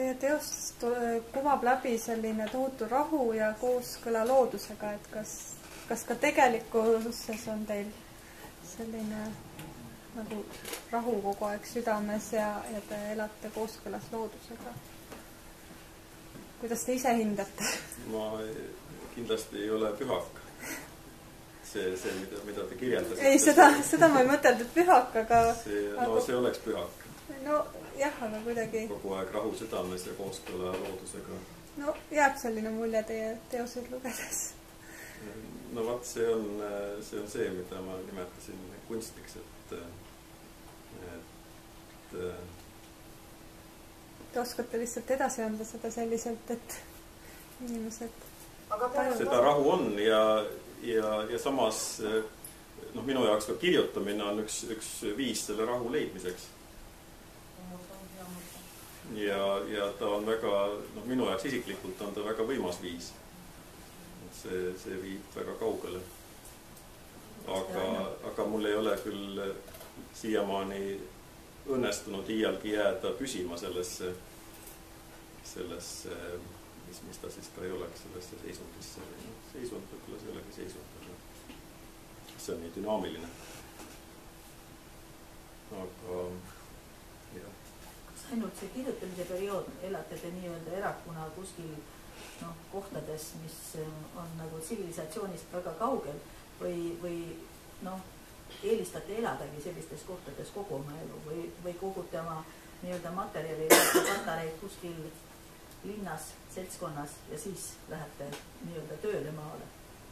Teie teostest kumab läbi selline tohutu rahu ja kooskõla loodusega, et kas, kas ka tegelikkuses on teil selline nagu rahu kogu aeg südames ja, ja te elate kooskõlas loodusega? kuidas te ise hindate? ma kindlasti ei ole pühak. see, see, mida, mida te kirjeldasite. ei, seda, seda ma ei mõtelnud pühak, aga see, no aga... see oleks pühak. Nojah, aga kuidagi kogu aeg rahu südames ja kooskõla loodusega. no jääb selline mulje teie teoseid lugedes. no vot, see on, see on see, mida ma nimetasin kunstiks, et, et Te oskate lihtsalt edasi anda seda selliselt, et inimesed seda rahu on ja, ja, ja samas noh, minu jaoks ka kirjutamine on üks, üks viis selle rahu leidmiseks. Ja, ja ta on väga, noh, minu jaoks isiklikult on ta väga võimas viis. et see, see viib väga kaugele. aga, aga mul ei ole küll siiamaani õnnestunud iialgi jääda püsima sellesse, sellesse, mis, mis ta siis ka ei oleks, sellesse seisundisse. seisund võib-olla see ei olegi seisund, aga see on nii dünaamiline. aga jah. Ainult see kirjutamise periood elate te nii-öelda erakuna kuskil noh, kohtades, mis on nagu tsivilisatsioonist väga kaugel või, või noh eelistate eladagi sellistes kohtades kogu oma elu või, või kogute oma nii-öelda materjali, patareid kuskil linnas, seltskonnas ja siis lähete nii-öelda tööle maale?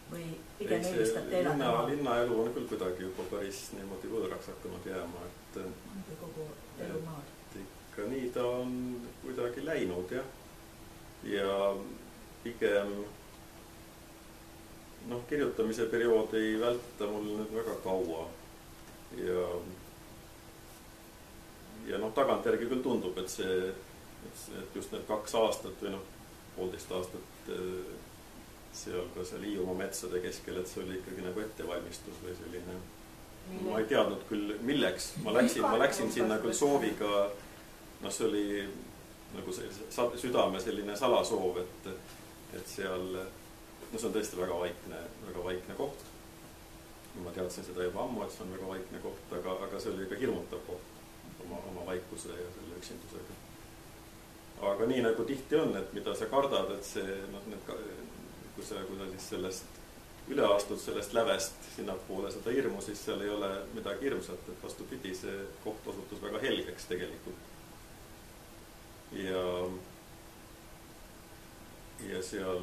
või pigem eelistate elada linna, linnaelu on küll kuidagi juba päris niimoodi võõraks hakanud jääma, et kogu elu maal? Ikka nii ta on kuidagi läinud jah. ja pigem noh, kirjutamise periood ei välta mul nüüd väga kaua. ja, ja noh, tagantjärgi küll tundub, et see, et just need kaks aastat või noh, poolteist aastat eh, seal ka seal Hiiumaa metsade keskel, et see oli ikkagi nagu ettevalmistus või selline ma ei teadnud küll, milleks, ma läksin, ma läksin sinna küll sooviga, noh, see oli nagu see südame selline salasoov, et, et seal no see on tõesti väga vaikne, väga vaikne koht. ma teadsin seda juba ammu, et see on väga vaikne koht, aga, aga see oli ka hirmutav koht oma, oma vaikuse ja selle üksindusega. aga nii nagu tihti on, et mida sa kardad, et see noh, need, kui sa, kui sa siis sellest üle astud sellest lävest sinnapoole seda hirmu, siis seal ei ole midagi hirmsat, et vastupidi, see koht osutus väga helgeks tegelikult. Ja ja seal,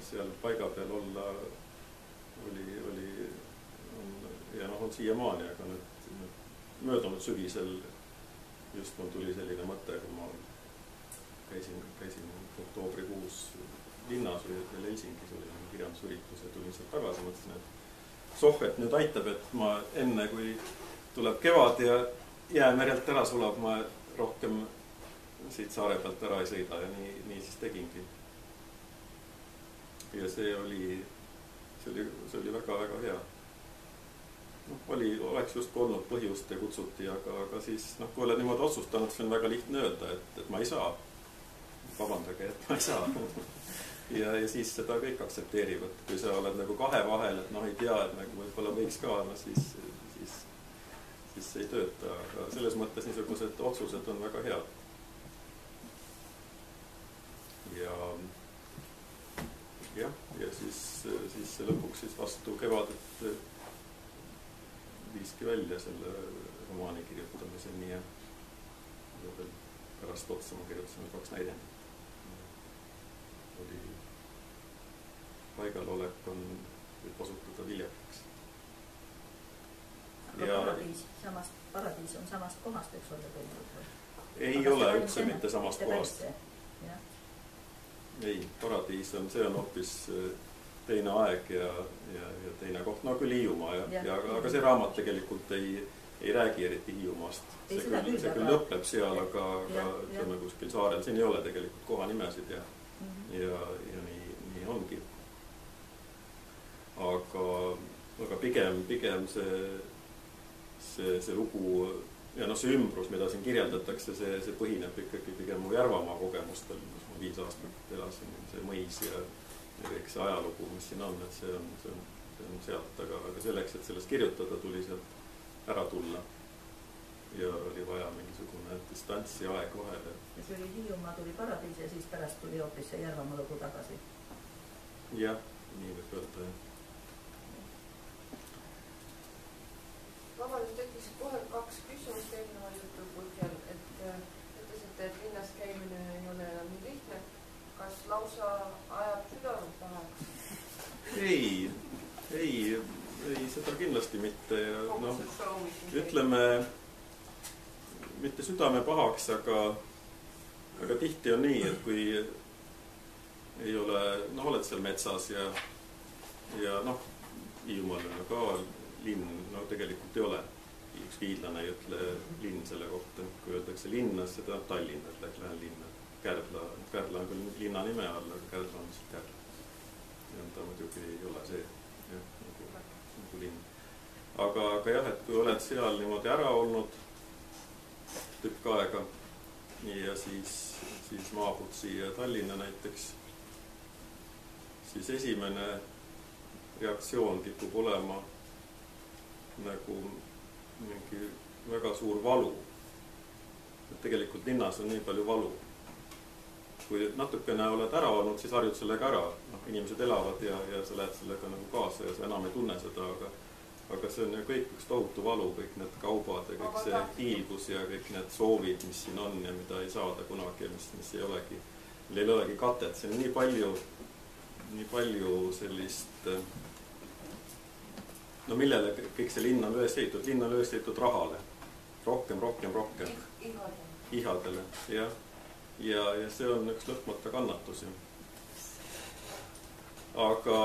seal paiga peal olla oli, oli, on ja noh, on siiamaani, aga nüüd, nüüd möödunud sügisel just mul tuli selline mõte, kui ma käisin, käisin oktoobrikuus linnas või veel Helsingis oli kirjandusüritus ja tulin sealt tagasi, mõtlesin, et soh, et nüüd aitab, et ma enne, kui tuleb kevad ja jäämerelt ära sulab, ma rohkem siit saare pealt ära ei sõida ja nii, nii siis tegingi ja see oli, see oli, see oli väga-väga hea. noh, oli, oleks justkui olnud põhjust ja kutsuti, aga, aga siis noh, kui oled niimoodi otsustanud, siis on väga lihtne öelda, et, et ma ei saa. vabandage, et ma ei saa ja, ja siis seda kõik aktsepteerivad, kui sa oled nagu kahe vahel, et noh, ei tea, et nagu võib-olla võiks ka, no siis, siis, siis ei tööta, aga selles mõttes niisugused otsused on väga head. ja jah, ja siis, siis lõpuks siis vastu kevadet viiski välja selle romaani kirjutamiseni ja, ja veel pärast otsa ma kirjutasin kaks näidendit. oli paigalolek on, võib osutuda viljakaks. aga ja, paradiis, samast, paradiis on samast kohast, eks ole, tegelikult ei aga ole üldse mitte samast kohast ei, paradiis on, see on hoopis äh, teine aeg ja, ja, ja teine koht, no küll Hiiumaa ja, ja, ja aga, aga see raamat tegelikult ei, ei räägi eriti Hiiumaast. see küll, see küll lõpeb seal, aga, aga ütleme kuskil saarel, siin ei ole tegelikult kohanimesid ja mm, -hmm. ja, ja nii, nii ongi. aga, aga pigem, pigem see, see, see lugu ja noh, see ümbrus, mida siin kirjeldatakse, see, see põhineb ikkagi pigem mu Järvamaa kogemustel, ma viis aastat elasin, see mõis ja, ja kõik see ajalugu, mis siin on, et see on, see on, see on sealt, aga, aga selleks, et sellest kirjutada, tuli sealt ära tulla. ja oli vaja mingisugune distants ja aeg vahele. ja see oli Hiiumaa tuli paradiis ja siis pärast tuli hoopis see Järvamaa lugu tagasi. jah, nii võib öelda, jah vabandust, tekkis kohe kaks küsimust eelneva jutu põhjal, et äh, ütlesite, et linnas käimine ei ole enam nii lihtne. Kas lausa ajab südame pahaks? ei, ei, ei seda kindlasti mitte ja noh, ütleme mitte südame pahaks, aga, aga tihti on nii, et kui ei ole, noh, oled seal metsas ja, ja noh, Hiiumaal on ka linn, no tegelikult ei ole. ükski hiidlane ei ütle linn selle kohta, kui öeldakse linnas, see tähendab Tallinna, et lähen linna. Kärdla, Kärdla on küll linna nime all, aga Kärdla on lihtsalt Kärdla. ja ta muidugi ei ole see, jah, nagu, nagu linn. aga, aga jah, et kui oled seal niimoodi ära olnud tükk aega ja siis, siis maabud siia Tallinna näiteks, siis esimene reaktsioon kipub olema nagu mingi väga suur valu. et tegelikult linnas on nii palju valu. Kui natukene oled ära olnud, siis harjud sellega ära, noh, inimesed elavad ja, ja sa lähed sellega nagu kaasa ja sa enam ei tunne seda, aga aga see on ju kõik üks tohutu valu, kõik need kaubad ja kõik see hiilgus ja kõik need soovid, mis siin on ja mida ei saada kunagi ja mis, mis ei olegi, millel ei olegi katet, siin on nii palju, nii palju sellist no millele kõik see linn on üles ehitatud, linn on üles ehitatud rahale. rohkem, rohkem, rohkem. ihadele, jah. Ja, ja, see on üks lõpmata kannatus ju. aga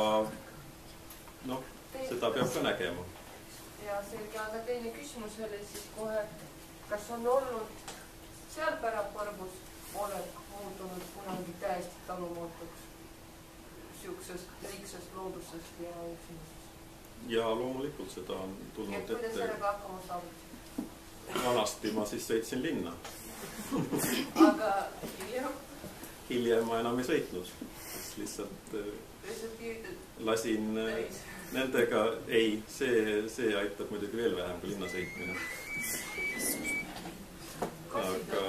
noh, seda peab ka nägema. ja selge, aga teine küsimus oli siis kohe, kas on olnud seal pärapõrgus olek muutunud kunagi täiesti talumatuks siuksest väiksest loodusest ja üksinda? ja loomulikult seda on tulnud ette. kuidas sellega hakkama saavad? vanasti ma siis sõitsin linna aga hiljem? hiljem ma enam ei sõitnud, siis lihtsalt äh, lasin äh, nendega, ei, see, see aitab muidugi veel vähem kui linna sõitmine. aga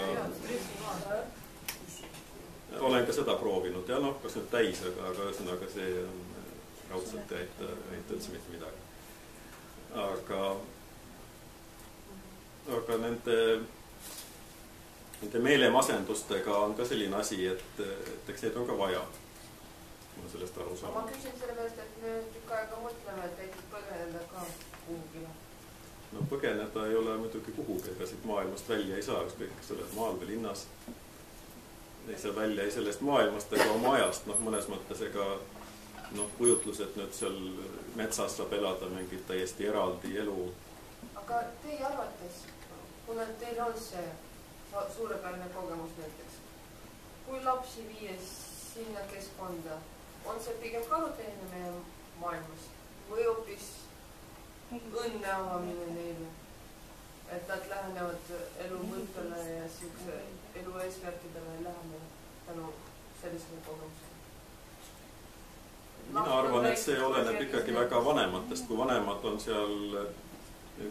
olen ka seda proovinud ja noh, kas nüüd täis, aga, aga ühesõnaga see on raudselt ei aita, ei aita üldse mitte midagi. aga, aga nende, nende meelemasendustega on ka selline asi, et, et eks neid on ka vaja. ma sellest aru saan. ma küsin sellepärast, et me tükk aega mõtleme, et äkki põgeneda ka kuhugi. no põgeneda ei ole muidugi kuhugi, ega siit maailmast välja ei saa, ükskõik, kas sa oled maal või linnas ei saa välja ei sellest maailmast ega oma ajast, noh, mõnes mõttes ega noh, kujutlus, et nüüd seal metsas saab elada mingit täiesti eraldi elu. aga teie arvates, kuna teil on see suurepärane kogemus näiteks, kui lapsi viies sinna keskkonda, on see pigem karuteene meie maailmas või hoopis õnne avamine neile? et nad lähenevad elu mõttele ja siukse elu eesmärkidele ei lähene tänu sellisele kogemusele. Mina arvan, et see oleneb ikkagi väga vanematest, kui vanemad on seal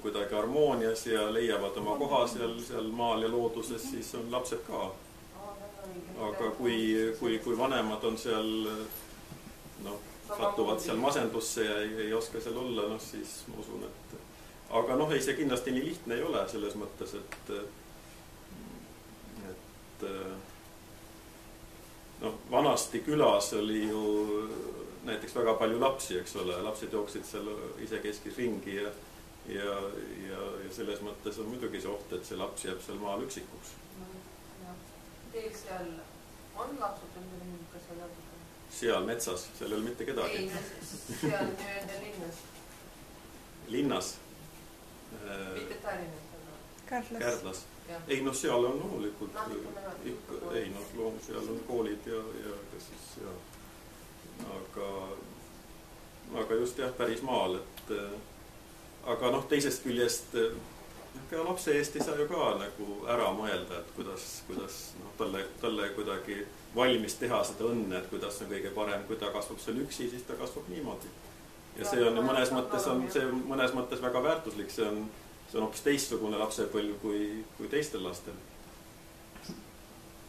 kuidagi harmoonias ja leiavad oma koha seal, seal maal ja looduses, siis on lapsed ka. aga kui, kui, kui vanemad on seal noh, satuvad seal masendusse ja ei, ei oska seal olla, noh siis ma usun, et aga noh, ei see kindlasti nii lihtne ei ole selles mõttes, et et noh, vanasti külas oli ju näiteks väga palju lapsi, eks ole, lapsed jooksid seal isekeskis ringi ja ja, ja, ja selles mõttes on muidugi see oht, et see laps jääb seal maal üksikuks. Teil seal on lapsed ümber ringi, kas seal natuke? seal metsas, seal ei ole mitte kedagi. seal nii-öelda linnas. linnas? mitte Tallinnas, aga. Kärdlas, Kärdlas. ei noh, seal on loomulikult ikka, ei noh, loom-, seal on koolid ja, ja kes siis ja aga, aga just jah, päris maal, et aga noh, teisest küljest ega lapse eest ei saa ju ka nagu ära mõelda, et kuidas, kuidas noh, talle, talle kuidagi valmis teha seda õnne, et kuidas on kõige parem, kui ta kasvab seal üksi, siis ta kasvab niimoodi. ja see on mõnes mõttes on see mõnes mõttes väga väärtuslik, see on, see on hoopis teistsugune lapsepõlv kui, kui teistel lastel.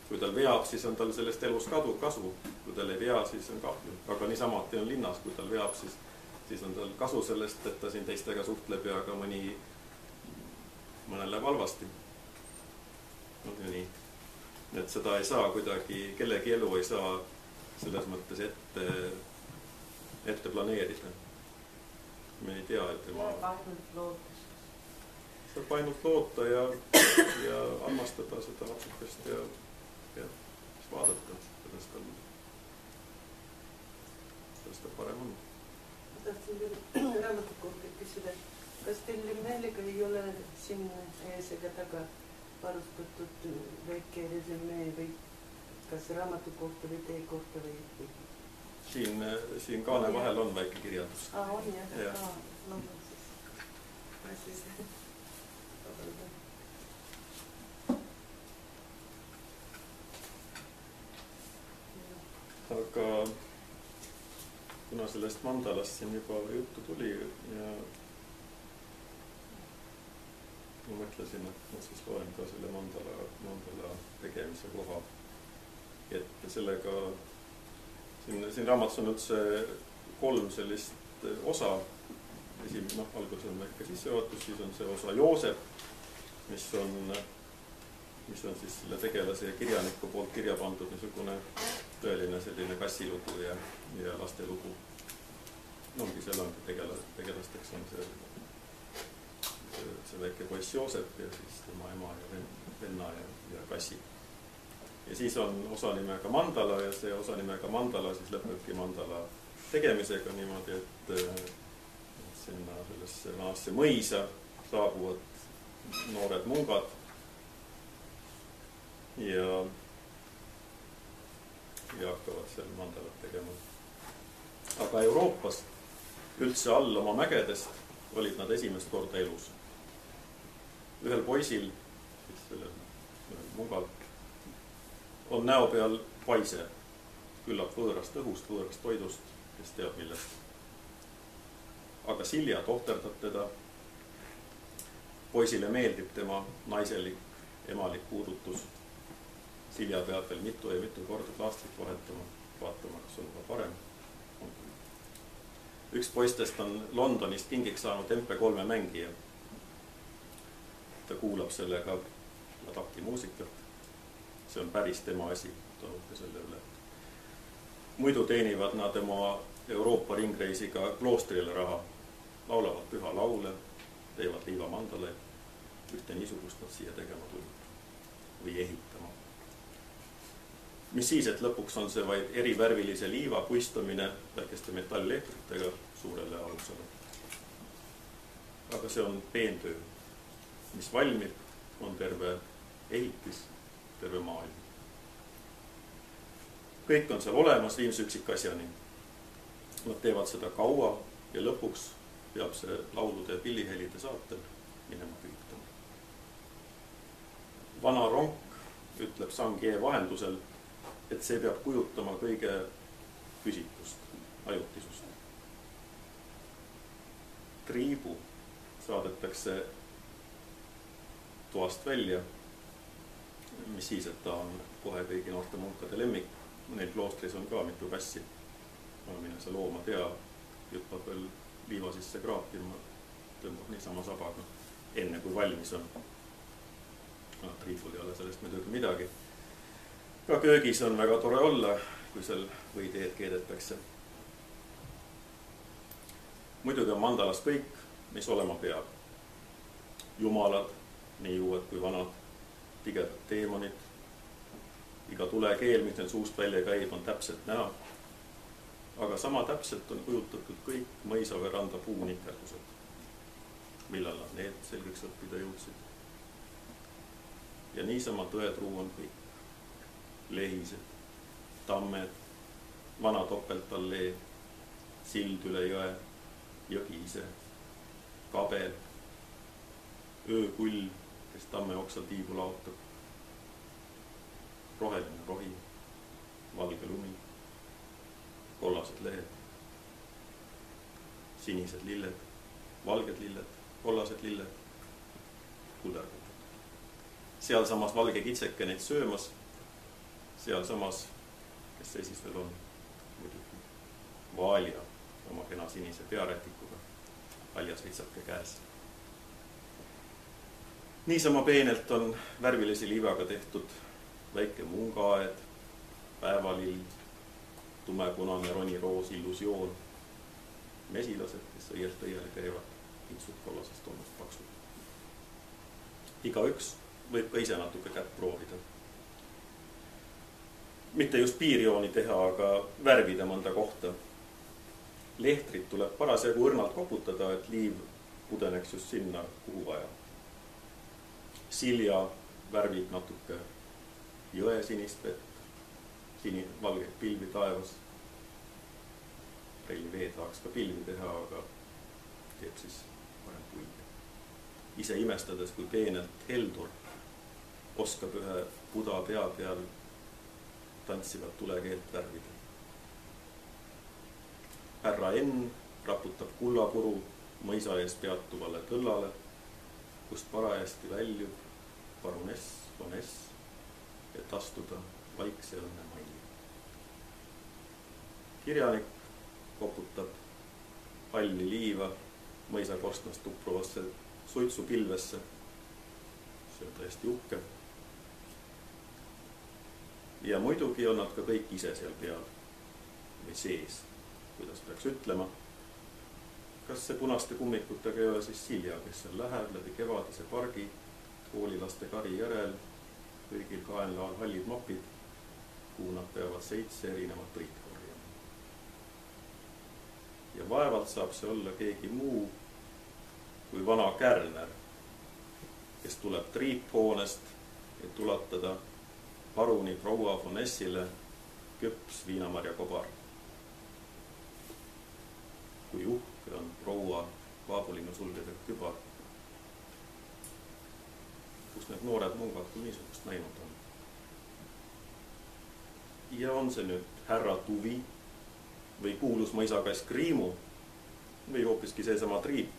kui tal veab, siis on tal sellest elust kadu, kasu, kui tal ei vea, siis on kahju, aga niisamuti on linnas, kui tal veab, siis, siis on tal kasu sellest, et ta siin teistega suhtleb ja ka mõni mõnel läheb halvasti. noh ja nii. et seda ei saa kuidagi, kellegi elu ei saa selles mõttes ette, ette planeerida. me ei tea, et tema. jääb ainult lootus. saab ainult loota ja, ja armastada seda lapsukest ja, ja siis vaadata, kuidas tal, kuidas tal parem on. Tahtsin veel raamatu kohta küsida kas teil meelega ei ole siin ees ega taga varustatud väike resümee või kas raamatu kohta või teie kohta või, siin, siin kaane vahel on väike kirjandus. aa, on jah ja. ja.? no siis, ma siis vabandan. aga kuna sellest mandalast siin juba juttu tuli ja ma mõtlesin, et ma siis loen ka selle mandala, mandala tegemise koha. et sellega, siin, siin raamatus on üldse kolm sellist osa. esimene, noh, alguses on väike sissejuhatus, siis on see osa Joosep, mis on, mis on siis selle tegelase ja kirjaniku poolt kirja pandud niisugune tõeline selline kassilugu ja, ja lastelugu. ongi, seal ongi tegelased, tegelasteks on see see väike poiss Joosep ja siis tema ema ja venna ja, ja kassi. ja siis on osa nimega Mandala ja see osa nimega Mandala siis lõpebki Mandala tegemisega niimoodi, et sinna sellesse vanasse mõisa saabuvad noored mungad ja, ja hakkavad seal mandalat tegema. aga Euroopas üldse all oma mägedest olid nad esimest korda elus ühel poisil, siis sellel mungal, on näo peal paise, küllap võõrast õhust, võõrast toidust, kes teab millest. aga Silja tohterdab teda. poisile meeldib tema naiselik, emalik puudutus. Silja peab veel mitu ja mitu korda plaastrit vahetama, vaatama, kas on juba parem. üks poistest on Londonist kingiks saanud MP3-e mängija ta kuulab sellega ladaki muusikat. see on päris tema asi, uhke selle üle. muidu teenivad nad oma Euroopa ringreisiga kloostrile raha, laulavad püha laule, teevad liivamandaleid. ühte niisugust nad siia tegema tulid või ehitama. Mis siis, et lõpuks on see vaid erivärvilise liiva puistamine väikeste metalllehtritega suurele alusele. aga see on peentöö mis valmib, on terve ehitis, terve maailm. kõik on seal olemas viimse üksikasjani. Nad teevad seda kaua ja lõpuks peab see laulude ja pillihelide saatel minema pühitama. vana ronk ütleb Sangie vahendusel, et see peab kujutama kõige püsikust, ajutisust. triibu saadetakse toast välja. mis siis, et ta on kohe kõigi noorte munkade lemmik. Neil kloostris on ka mitu kassi. mine sa looma tea, hüppab veel liiva sisse kraapima, tõmbab niisama sabaga, enne kui valmis on. Triiful ei ole sellest muidugi midagi. Ka köögis on väga tore olla, kui seal võiteed keedetakse. muidugi on mandalas kõik, mis olema peab. jumalad nii uued kui vanad, tigedad teemonid. iga tulekeel, mis neil suust välja käib, on täpselt näha. aga sama täpselt on kujutatud kõik mõisa või randa puunikerdused. millal nad need selgeks õppida jõudsid. ja niisama tõetruu on kõik. Lehised, tammed, vana topeltallee, sild üle jõe, jõgi ise, kabel öökull, kes tamme oksal tiibu laotab. roheline rohi, valge lumi, kollased lehed, sinised lilled, valged lilled, kollased lilled, kudergud. sealsamas valge kitseke neid söömas, sealsamas, kes veel on, muidugi Vaalja oma kena sinise pearätikuga, haljas vitsake käes niisama peenelt on värvilise liivaga tehtud väike mungaaed, päevalill, tumepunane roniroos, illusioon, mesilased, kes õielt õiele käivad, pingsud kollasest tolmust paksud. igaüks võib ka ise natuke kätt proovida. Mitte just piirjooni teha, aga värvida mõnda kohta. lehtrit tuleb parasjagu õrnalt koputada, et liiv pudeneks just sinna, kuhu vaja Silja värvib natuke jõesinist vett, sini, valgeid pilvi taevas. Reili Vee tahaks ka pilvi teha, aga teeb siis parem puid. ise imestades, kui peenelt Heldur oskab ühe Buda pea peal tantsivat tulekeelt värvida. härra Enn raputab kullapuru mõisa ees peatuvale tõllale, kust parajasti väljub paruness, foness, et astuda vaikse õnne majja. kirjanik koputab halli liiva mõisakorstnast upruvasse suitsupilvesse. see on tõesti uhke. Ja muidugi on nad ka kõik ise seal peal või sees, kuidas peaks ütlema. kas see punaste kummikutega ei ole siis Silja, kes seal läheb läbi kevadise pargi koolilaste kari järel, kõigil kaenlaal hallid mapid, kuhu nad peavad seitse erinevat õit korjama. ja vaevalt saab see olla keegi muu kui vana kärner, kes tuleb triiphoonest, et ulatada paruni proua von Essile küps viinamarja kobar. kui uhke on proua vaabulinnu sulgedega kübar kus need noored mungad kui niisugust näinud on. ja on see nüüd härra Tuvi või kuulus mõisakass Kriimu või hoopiski seesama Triip,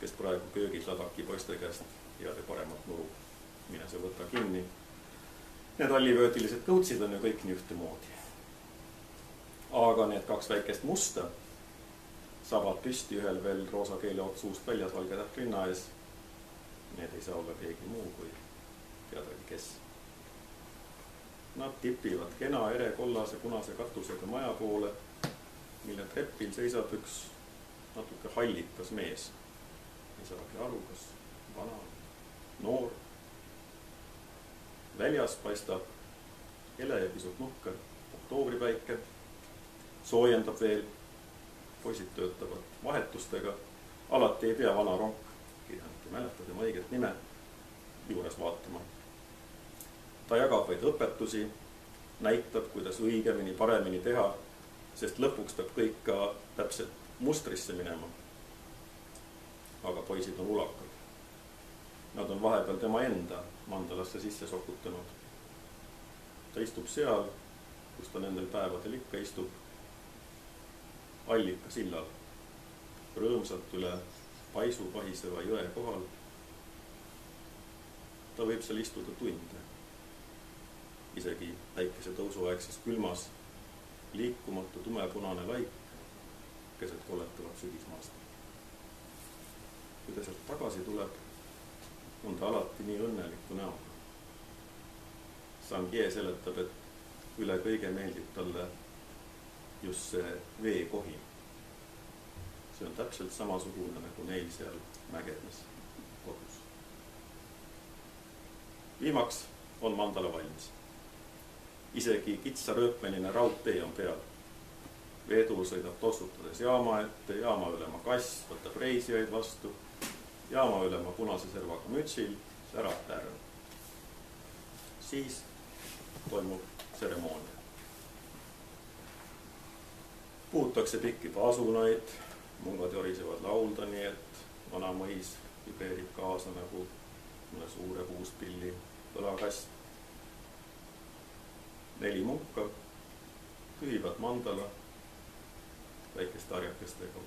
kes praegu köögis Ladaki poiste käest head ja paremat nuru. mine sa võta kinni. Need allivöötilised kõutsid on ju kõik nii ühtemoodi. aga need kaks väikest musta, sabad püsti, ühel veel roosa keeleots suust väljas, valge täht rinna ees need ei saa olla keegi muu kui teadagi kes. Nad tipivad kena ere kollase punase katusega maja poole, mille trepil seisab üks natuke hallikas mees. ei saagi aru, kas vana, noor. Väljas paistab hele ja pisut nukker oktoobripäike, soojendab veel. poisid töötavad vahetustega, alati ei pea vana ronk mäletad tema õiget nime, juures vaatama. ta jagab vaid õpetusi, näitab, kuidas õigemini, paremini teha, sest lõpuks peab kõik ka täpselt mustrisse minema. aga poisid on ulakad. Nad on vahepeal tema enda mandalasse sisse sokutanud. ta istub seal, kus ta nendel päevadel ikka istub, allika sillal, rõõmsalt üle paisu pahiseva jõe kohal. ta võib seal istuda tunde, isegi päikesetõusuaegses külmas, liikumatu tumepunane laik keset koletavat sügismaastikku. kui ta sealt tagasi tuleb, on ta alati nii õnneliku näoga. Sangie seletab, et üle kõige meeldib talle just see veekohin see on täpselt samasugune nagu neil seal mägedes kodus. viimaks on mandala valmis. isegi kitsarööpmeline raudtee on peal. vedur sõidab tossutades jaama ette, jaamaülema kass võtab reisijaid vastu. Jaamaülema punase servaga mütsil särab tärn. siis toimub tseremoonia puutakse pikki pasunaid, mungad jorisevad laulda, nii et vana mõis vibreerib kaasa nagu mõne suure puuspilli võlakast. neli munka pühivad mandala väikeste harjakestega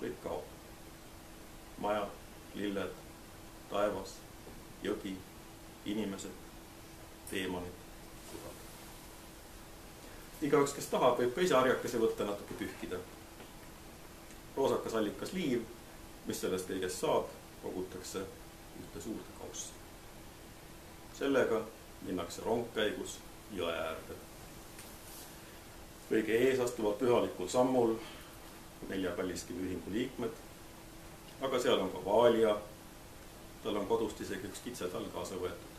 kõik kaob. Majad, lilled, taevas, jõgi, inimesed, teemonid, kurat. igaüks, kes tahab, võib ka ise harjakese võtta, natuke pühkida. roosakas allikas liiv, mis sellest kõigest saab, kogutakse ühte suurde kausse. sellega minnakse rongkäigus jõe äärde. kõige ees astuvad pühalikul sammul nelja Kalliskivi ühingu liikmed, aga seal on ka Vaalja, tal on kodust isegi üks kitsetall kaasa võetud.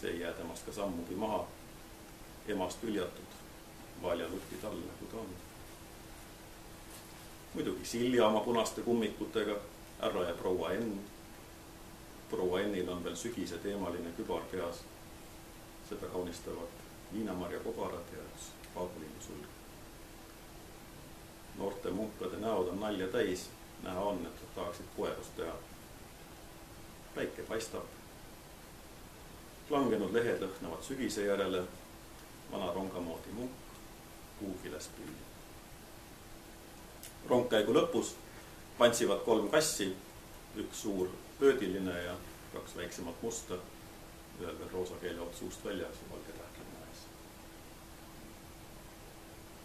see ei jää temast ka sammugi maha, emast hüljatud Vaalja luhti tall, nagu ta on. muidugi Silja oma punaste kummikutega, härra ja proua Enn. proua Ennil on veel sügise teemaline kübar peas seda kaunistavad viinamarja kobarad ja üks paabuliinu sulg. noorte munkade näod on nalja täis, näha on, et nad tahaksid poerust teha. päike paistab. langenud lehed lõhnavad sügise järele, vana ronga moodi munk, puukiles pilli. rongkäigu lõpus pantsivad kolm kassi, üks suur pöödiline ja kaks väiksemat musta ühel veel roosa keeleots suust väljas ja valge tähkline ees.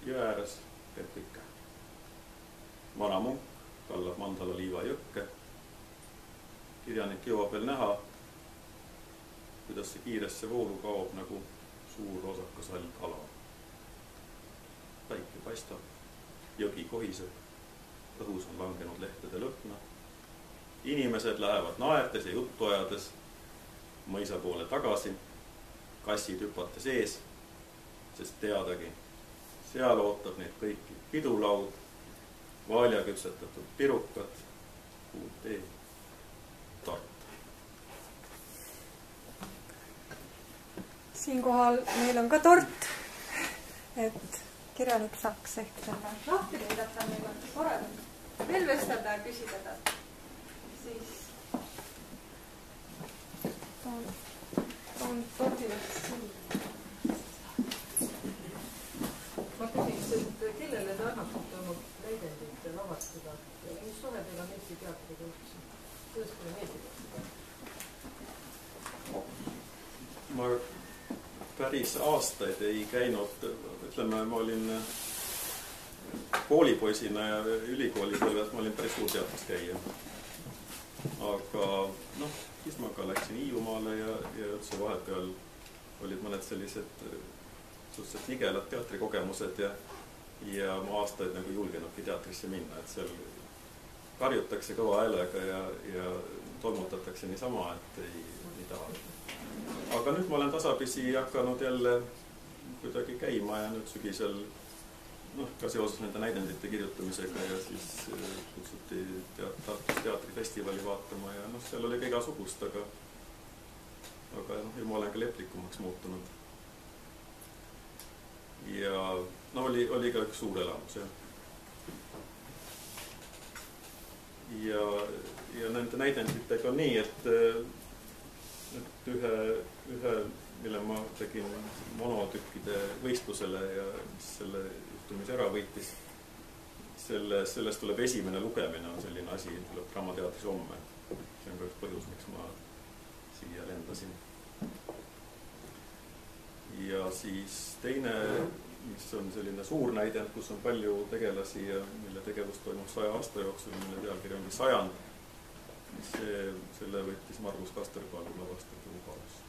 jõe ääres käib kõik. vana munk kallab Mandala liiva jõkke. kirjanik jõuab veel näha, kuidas see kiiresse voolu kaob nagu suur roosakas hall kala. päike paistab, jõgi kohiseb, õhus on langenud lehtede lõhna. inimesed lähevad naerdes ja juttu ajades mõisa poole tagasi, kassid hüpates ees, sest teadagi, seal ootab neid kõiki pidulaud, vaalja küpsetatud pirukad, uut tee, tort. siinkohal meil on ka tort, et kirjanik saaks ehk selle lahti lõigata, meil on tore veel vestelda ja küsida talt. siis toon, toon tordile siia. ma küsiks, et kellele te annate oma lavastada ja mis suhe teil on Eesti teatriga üldse? kuidas teile meeldib ma päris aastaid ei käinud, ütleme, ma olin koolipoisina ja ülikoolipõlves ma olin päris suur teatris käija. aga noh, siis ma ka läksin Hiiumaale ja, ja üldse vahepeal olid mõned sellised suhteliselt nigelad teatrikogemused ja ja ma aastaid nagu julgenudki teatrisse minna, et seal karjutakse kõva häälega ja, ja tolmutatakse niisama, et ei, ei taha. aga nüüd ma olen tasapisi hakanud jälle kuidagi käima ja nüüd sügisel noh, ka seoses nende näidendite kirjutamisega ja siis kutsuti teat-, Tartus teatrifestivali vaatama ja noh, seal oli ka igasugust, aga aga noh, ju ma olen ka leplikumaks muutunud. Ja no oli, oli ka üks suur elamus, jah. ja, ja nende näidenditega nii, et, et ühe, ühe, mille ma tegin monotükkide võistlusele ja mis selle juhtumis ära võitis, selle, sellest tuleb esimene lugemine, on selline asi, tuleb Draamateatris homme. see on ka üks põhjus, miks ma siia lendasin. Ja siis teine mis on selline suur näidend, kus on palju tegelasi ja mille tegevus toimub saja aasta jooksul, mille pealkiri ongi Sajand. see, selle võttis Margus Kasterpalu lavastatud Ugalus.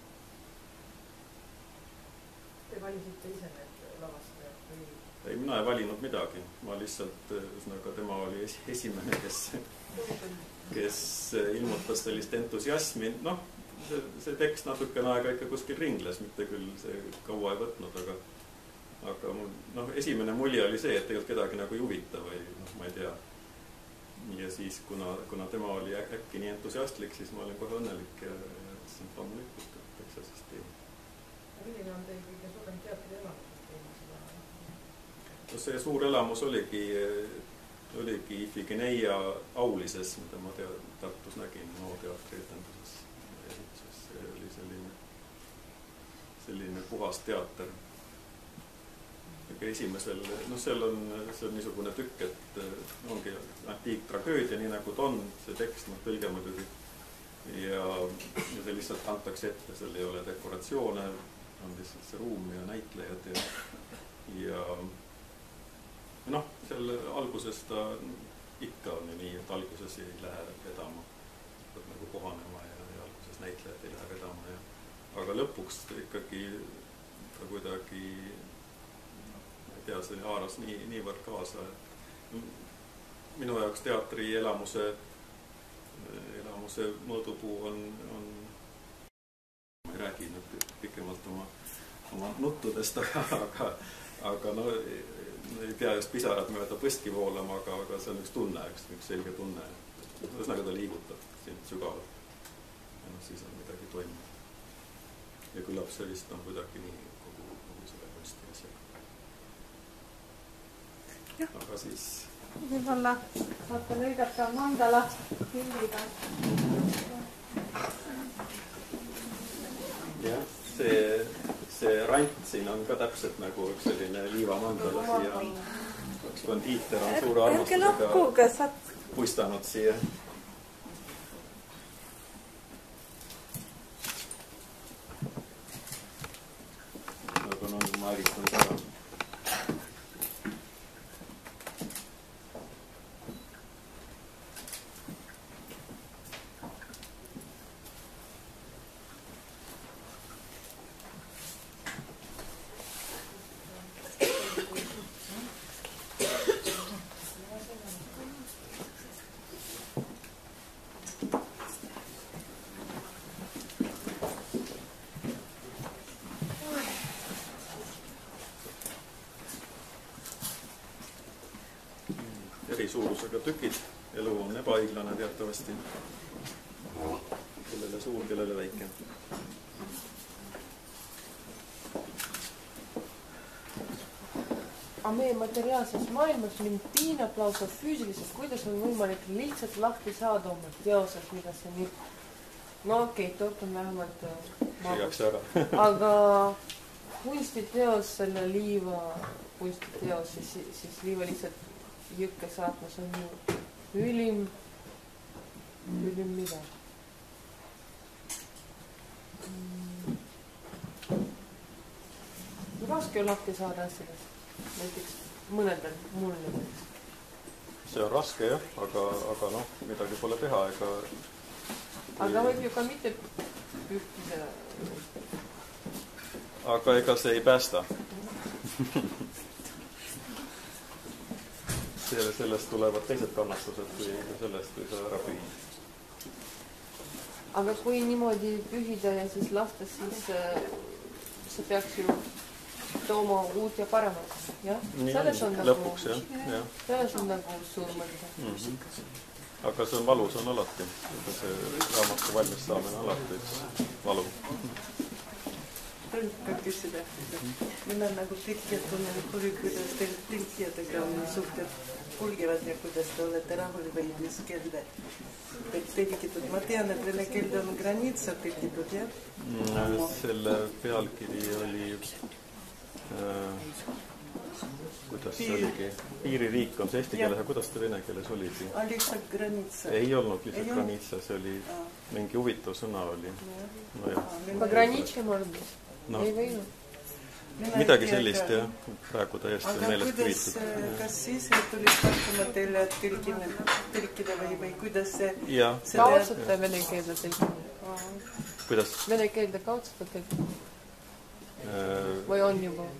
Te valisite ise need lavastajad või? ei, mina ei valinud midagi, ma lihtsalt, ühesõnaga tema oli esi, esimene, kes, kes ilmutas sellist entusiasmi, noh, see, see tekst natukene aega ikka kuskil ringles, mitte küll see kaua ei võtnud, aga aga mul noh, esimene mulje oli see, et tegelikult kedagi nagu ei huvita või noh, ma ei tea. ja siis, kuna, kuna tema oli äkki nii entusiastlik, siis ma olin kohe õnnelik ja, ütlesin, et loomulikult, et eks sa siis tee. milline on teie kõige suurem teatrielamus viimasel ajal? no see suur elamus oligi oligi Ifigeneia Aulises, mida ma tea-, Tartus nägin NO teatri etenduses, esituses, see oli selline, selline puhas teater. aga esimesel, noh, seal on, see on niisugune tükk, et äh, ongi antiiktragöödia, nii nagu ta on, see tekst, noh, tõlge muidugi. ja, ja see lihtsalt antakse ette, seal ei ole dekoratsioone, on lihtsalt see ruum ja näitlejad ja, ja noh, seal alguses ta ikka on ju nii, et alguses ei lähe vedama, peab nagu kohanema ja, ja alguses näitlejad ei lähe vedama aga lõpuks ta ikkagi ta kuidagi ma ei tea, see haaras nii, niivõrd kaasa, et minu jaoks teatri elamuse, elamuse mõõdupuu on, on ma ei räägi nüüd pikemalt oma, oma nuttudest, aga, aga, aga no ei pea just pisarad mööda põstki voolama, aga, aga see on üks tunne, üks, üks selge tunne. ühesõnaga ta liigutab sind sügavalt. ja noh, siis on midagi toimunud. Ja küllap see vist on kuidagi nii kogu, kogu selle kunsti asjaga. aga siis. võib-olla saate lõigata mandala pildiga. jah, see see rant siin on ka täpselt nagu üks selline liivamandala siia. üks kondiiter on suure armastusega puistanud siia. aga no ma ärritan seda suurusega tükid. elu on ebaõiglane teatavasti. kellele suur, kellele väike. aga meie materiaalses maailmas mind piinab lausa füüsiliselt, kuidas on võimalik lihtsalt lahti saada oma teosest, mida sa nii no okei okay,, toot on vähemalt lüüakse ära aga kunstiteos, selle liiva kunstiteos, siis, siis liiva lihtsalt jõkke saatmas on ju ülim, ülim mida mm.. raske on lahti saada asjadest, näiteks mõnedel, mul näiteks. see on raske jah, aga, aga noh, midagi pole teha, ega aga võib ju ka mitte pühkida. aga ega see ei päästa see, sellest tulevad teised kannatused kui sellest, kui sa ära pühid. aga kui niimoodi pühida ja siis lasta, siis äh, see peaks ju tooma uut ja paremat, jah? selles on nagu, lõpuks jah, jah. selles on nagu suur mõte mm. -hmm. aga see on valus on alati, see raamatu valmis saamine on alati üks valu ka küsida. mina nagu tõlkija tunnen huvi, kuidas teil tõlkijatega on suhted kulgevad ja kuidas te olete rahul või mis keelde tõlgitud. ma tean, et vene keelde on granitsa tõlgitud, jah mm,? selle pealkiri oli äh, kuidas see oligi, piiririik on see eesti keeles, aga kuidas ta vene keeles oligi? lihtsalt granitsa. ei olnud lihtsalt granitsa, see oli mingi huvitav sõna oli. nojah. Pogranitši, может быть no.. ei võinud midagi sellist jah, praegu täiesti meelest viitud. kas siis tuli hakkama teile tõlkida, tõlkida või, või kuidas see? kaudselt vene keelde tõlkida. kuidas? Vene keelde kaudselt tõlkida. või on juba?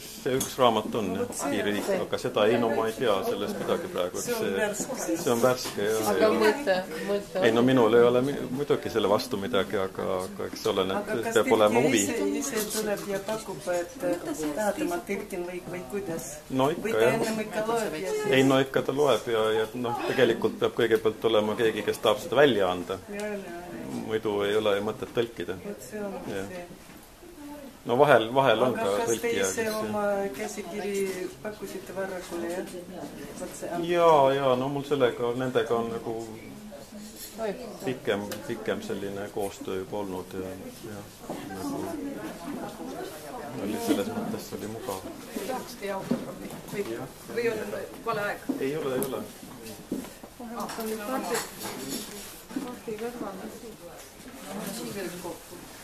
See üks raamat on jah, Piiririik, aga seda ei, no ma ei tea sellest midagi praegu, eks see, see on värske ja. aga mõte, mõte. ei no minul ei ole muidugi selle vastu midagi, aga, aga eks see oleneb, peab olema huvi. ise tuleb ja pakub, et tahate, ma tõlgin või, või kuidas? no ikka jah. ei no ikka ta loeb ja, ja noh, tegelikult peab kõigepealt olema keegi, kes tahab seda välja anda. muidu ei ole ju mõtet tõlkida. vot see on see no vahel, vahel on aga ka kas te ise kes oma käsikiri pakkusite Varrakule, jah? jaa, jaa, no mul sellega, nendega on nagu pikem, pikem selline koostöö juba olnud ja, ja nagu oli selles mõttes oli mugav. tahaks teie autograafi või, või on vale aeg? ei ole, ei ole. vähemalt on nüüd kaardi,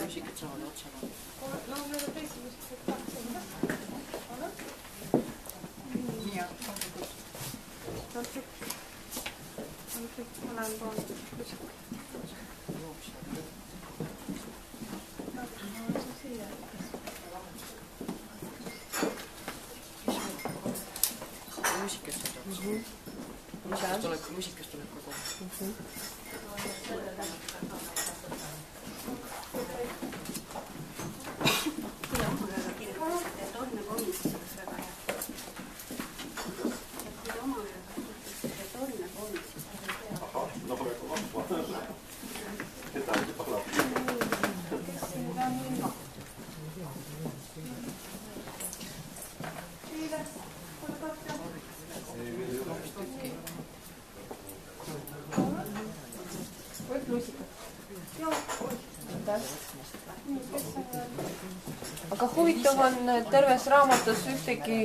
muusikat saavad otsa vaadata. no meil on teised tahaks. on trükk. Mm-hmm. On, terves raamatus ühtegi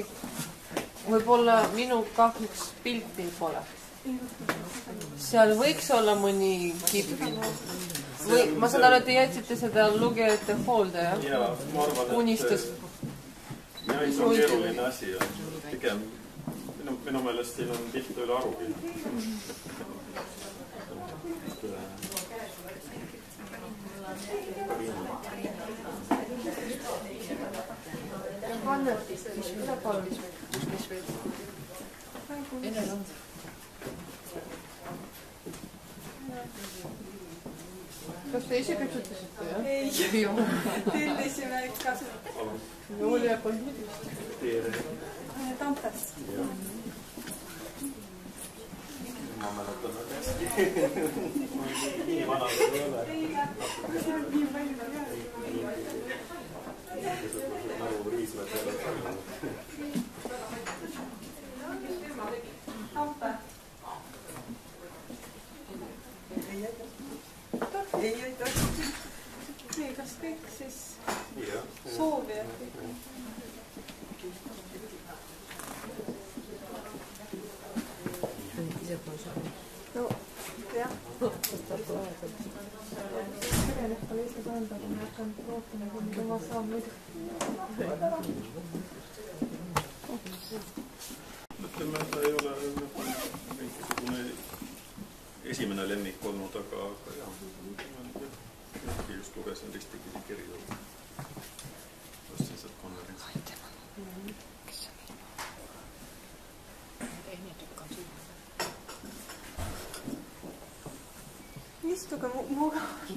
võib-olla minu kahjuks pilti pole. seal võiks olla mõni kipp. või ma saan aru, et te jätsite seda lugejate hoolde, jah? unistus. on keeruline asi ja pigem minu, minu meelest siin on pilt üle arugi. annetist, mis üle palun. Enel on. kas te ise küpsetasite, jah? ei, tellisime ikka oli ja polnud muidu. Tampest. ma mäletan väga hästi. nii vana ei ole. nagu riismed ei ole. Tampe. ei aita. nii, kas kõik siis jah. soovijad kõik on? no jah. tegelikult pole ise saanud, aga ma hakkan ootama, kuni ma saan muidu. ütleme, ta ei ole mingisugune esimene lemmik olnud, aga, aga jah. just lugesin ristikiri kirju. ostsin sealt konverentsilt. Istuge mu- mugavalt.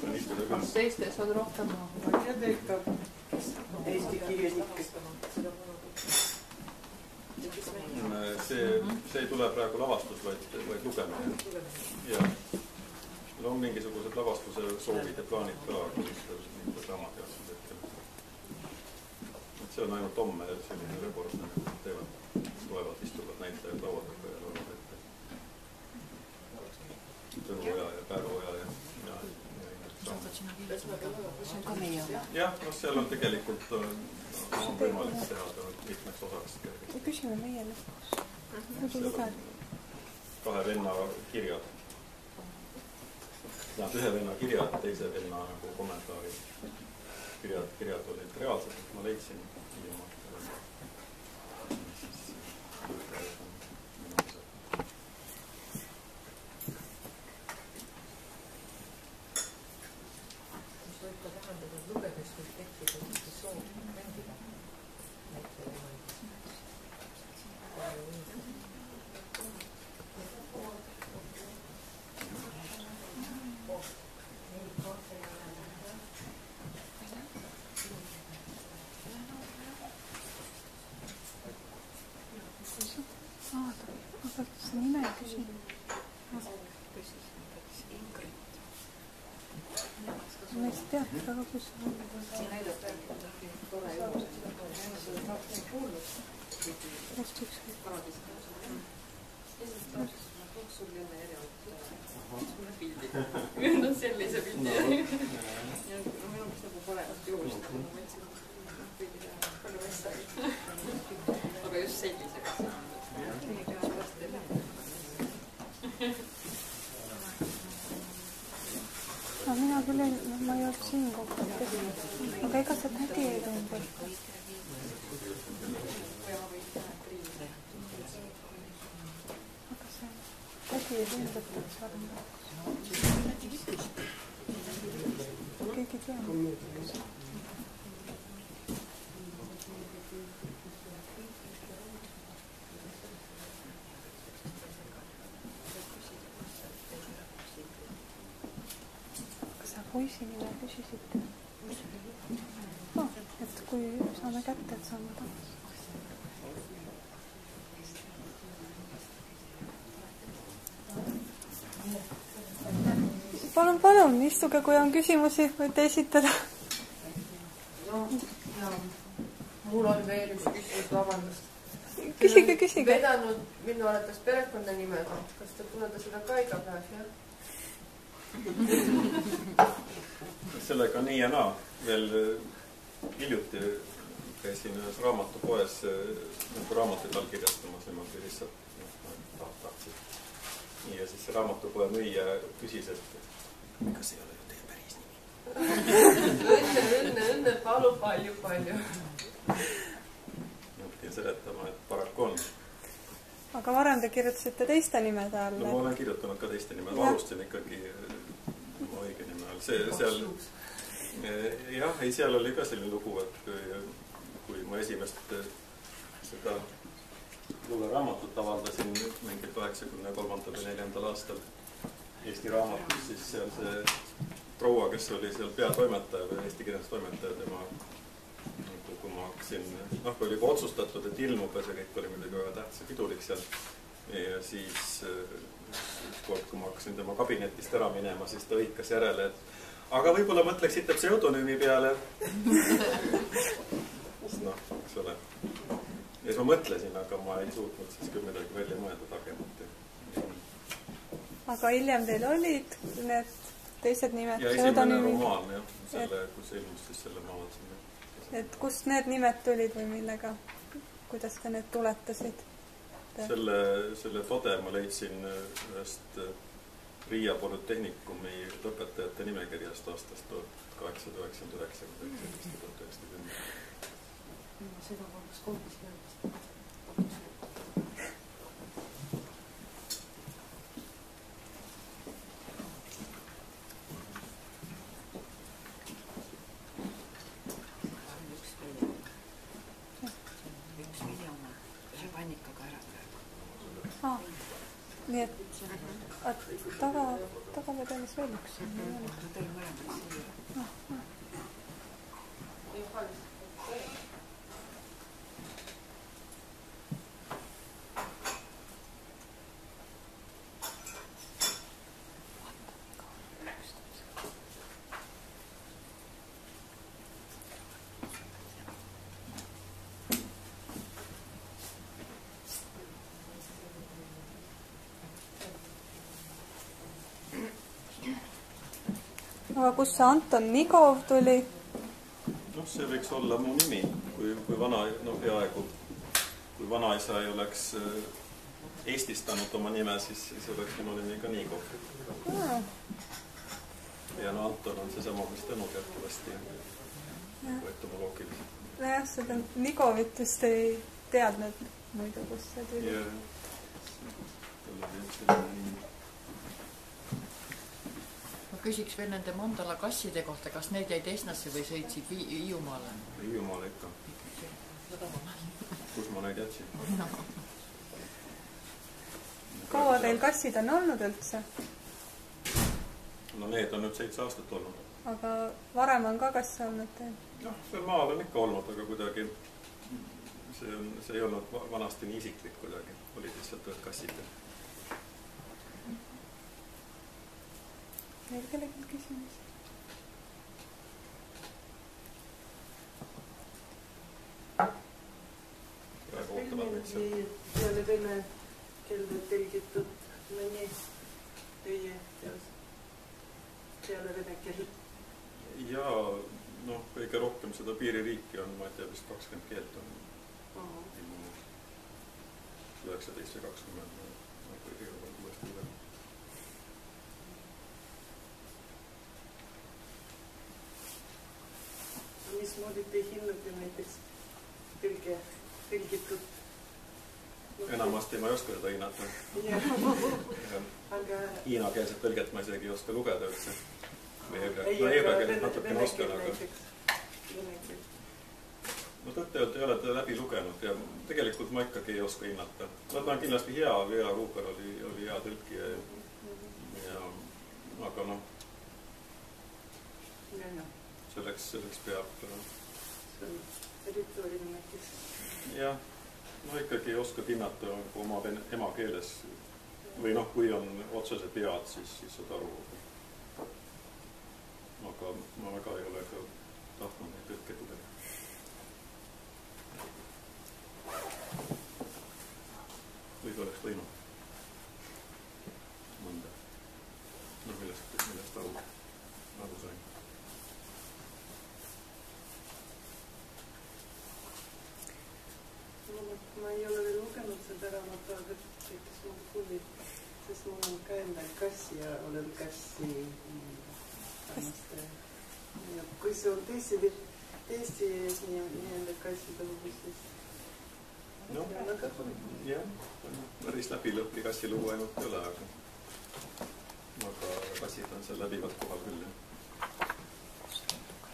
saan istuda küll. kas teistes on rohkem? ma tean ikka Eesti kirjanikke. see, see ei tule praegu lavastus, vaid, vaid lugemine. ja no on mingisugused lavastuse soovid ja plaanid ka, kuidas mingid draamateatrid hetkel. et see on ainult homme selline rekordne, teevad, tulevad, istuvad näitlejad laua taga ja laulavad ette. Tõnu Oja ja Pärnu Oja ja, ja, ja Indrek Saar. See on ka meie oma. jah, noh, seal on tegelikult on, on võimalik teha ta mitmeks osaks küsime meie lõpuks. muidu lugeda. kahe venna kirjad. tähendab ühe venna kirjad, teise venna nagu kommentaarid. kirjad, kirjad olid reaalsed, ma leidsin Hiiumaalt. siis kirjad on minu osad. mis võib ka tähendada, et lugedes võib tekkida siiski soov mängida aga see nime küsin. ma ei tea, aga kus see on. just üks. no sellise pildi minu meelest nagu paremat juhust nagu ma mõtlesin noh pidi teha palju asju aga just sellisega no mina küll ei, no ma ei olnud siin kogu aeg. aga ega see tädi ei tulnud. aga see tädi ei tulnud, et ta oleks varem lahkus. keegi teab. Poisi nime küsisid? noh, et kui saame kätte, et saame tagasi. palun, palun istuge, kui on küsimusi, võite esitada. no ja mul on veel üks küsimus, vabandust. küsige, küsige. vedanud minu arvates perekonnanimega, kas te tunnete seda ka iga päev, jah? sellega nii ja naa. veel äh, hiljuti käisin ühes raamatupoes äh, nagu raamatuid allkirjastamas niimoodi lihtsalt noh, tahtsin. nii ja siis see raamatupoe müüja küsis, et see ei ole ju teie päris nimi. õnne, õnne, õnne, palu palju, palju. ma pidin seletama, et paraku on. aga varem te kirjutasite teiste nimede all no ma olen kirjutanud ka teiste nimel, ma Jah. alustasin ikkagi äh, oma õige nime all, see seal jah, ei seal oli ka selline lugu, et kui, kui ma esimest eh, seda luuleraamatut avaldasin mingi kaheksakümne kolmandal või neljandal aastal Eesti Raamatus, siis seal see proua, kes oli seal peatoimetaja või eesti keeles toimetaja, tema nagu kui ma hakkasin, noh, kui oli juba otsustatud, et ilmub ja see kõik oli muidugi väga tähtis ja pidulik seal. ja siis eh, ükskord, kui ma hakkasin tema kabinetist ära minema, siis ta hõikas järele, et aga võib-olla mõtleksite pseudonüümi peale. noh, eks ole. ja siis ma mõtlesin, aga ma ei suutnud siis küll midagi välja mõelda targemat. aga hiljem teil olid need teised nimed, ja esimene romaan jah, selle, kui see ilmus, siis selle ma avaldasin jah. et kust need nimed tulid või millega, kuidas te need tuletasid? selle, selle tode ma leidsin ühest äh, Riia Polütehnikumi lõpetajate nimekirjast aastast tuhat kaheksasada üheksakümmend üheksa, sellist, tuhat üheksasada kümme. seda ma oleks koolis teadnud. üks video, üks video oma, see pannikaga ära praegu. aa, nii et a- taga, tagavedelis veel üks. ma tõin mõlemad aga kust see Anton Nigov tuli? noh, see võiks olla mu nimi, kui, kui vana, no peaaegu, kui vanaisa ei oleks äh, eestistanud oma nime, siis, siis oleks minu nimi ka Niigov. ja no Anton on seesama, mis Tõnu teatavasti etümoloogiliselt. nojah, seda Nigovit vist ei teadnud muidu, kust see tuli. ja tal oli üks selline nimi. Küsiks veel nende mandala kasside kohta, kas need jäid Esnasse või sõitsid Hiiumaale? Hiiumaale ikka. kus ma neid jätsin? kaua teil kassid on olnud üldse? no need on nüüd seitse aastat olnud. aga varem on ka kasse olnud teil? noh, seal maal on ikka olnud, aga kuidagi see on, see ei olnud va- vanasti nii isiklik kuidagi, olid lihtsalt ühed kassid. Meid seal. filmi peale vene keelde tõlgitud mõni teie teos peale vene keele? ja noh, kõige rohkem seda piiririiki on, ma ei tea, vist kakskümmend keelt on ilmunud. üheksateist või kakskümmend, ma kõige rohkem uuesti lugenud. Mismoodi te hindate näiteks tõlge, tõlgitud? enamasti ma ei oska seda hinnata. aga Hiinakeelset tõlget ma isegi ei oska lugeda üldse. või heebrea, no heebrea vene, natukene oskan, aga no tõtt-öelda ei ole teda läbi lugenud ja tegelikult ma ikkagi ei oska hinnata. no ta on kindlasti hea, Veera Ruuper oli, oli hea tõlkija ja, ja aga noh, selleks, selleks peab äh, territoorium, kes jah, no ikkagi oskad hinnata oma emakeeles või noh, kui on otsesed vead, siis, siis saad aru. aga ma väga ei ole ka tahtnud neid tõlkeid lugeda. kuigi oleks võinud mõnda, no millest, millest aru, aru sain. no ma ei ole veel lugenud seda raamatut, tekkis mul huvi, sest mul on ka endal kass ja olen kassi armastaja. ja kui see on tõesti nii- nii-öelda kassitõus, siis noh, väga huvitav. jah, päris läbi lõhki kassi lugu ainult ei ole, aga aga kassid on seal läbivalt kohal küll, jah.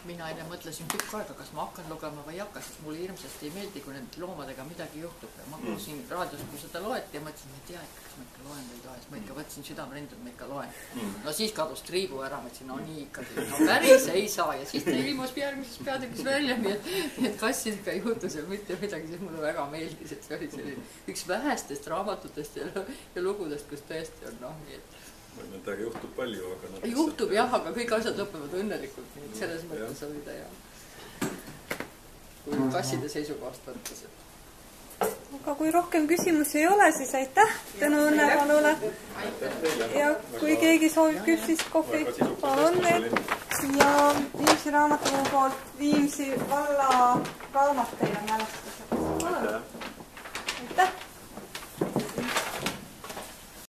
Mina enne mõtlesin tükk aega, kas ma hakkan lugema või ei hakka, sest mulle hirmsasti ei meeldi, kui nende loomadega midagi juhtub ja ma kuulsin mm. raadios, kui seda loeti ja mõtlesin, ma ei tea ikka, kas ma ikka loen või ei loe, siis ma ikka võtsin südamerindel, ma ikka loen Mm. no siis kadus triibu ära, ma ütlesin, no nii ikkagi, no päris ei saa ja siis ta ilmus järgmises peatükis välja, nii et, nii et kassidega ei juhtu seal mitte midagi, siis mulle väga meeldis, et see oli selline üks vähestest raamatutest ja, ja lugudest, kus tõesti on noh, nii et Nendega juhtub palju, aga nad juhtub jah, aga kõik asjad lõpevad õnnelikult, nii et selles Jah. mõttes oli ta hea. kui kasside seisukohast võttes, et aga kui rohkem küsimusi ei ole, siis aitäh Tõnu Õnnepanule teile. ja kui keegi soovib küpsist kohvi, palun veel. ja Viimsi raamatukogu poolt Viimsi valla raamat teil on väljas